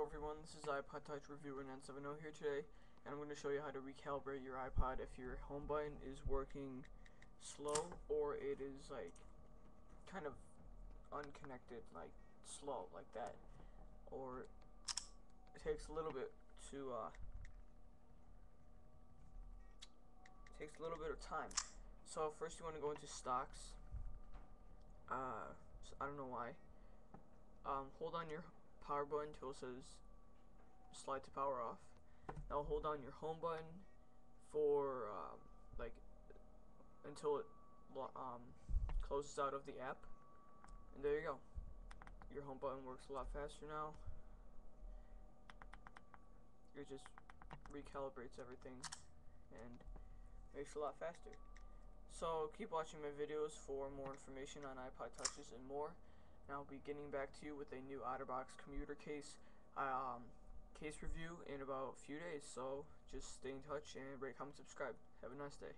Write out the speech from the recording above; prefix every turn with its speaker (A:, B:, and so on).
A: Hello everyone, this is iPod Touch Reviewer 970 here today, and I'm going to show you how to recalibrate your iPod if your home button is working slow or it is like kind of unconnected, like slow, like that, or it takes a little bit to uh, takes a little bit of time. So first you want to go into stocks. Uh, so I don't know why. Um, hold on your power button it says slide to power off. Now hold down your home button for um, like until it um, closes out of the app. And there you go. Your home button works a lot faster now. It just recalibrates everything and makes it a lot faster. So keep watching my videos for more information on iPod touches and more and I'll be getting back to you with a new OtterBox commuter case um, case review in about a few days. So just stay in touch and rate, comment, subscribe. Have a nice day.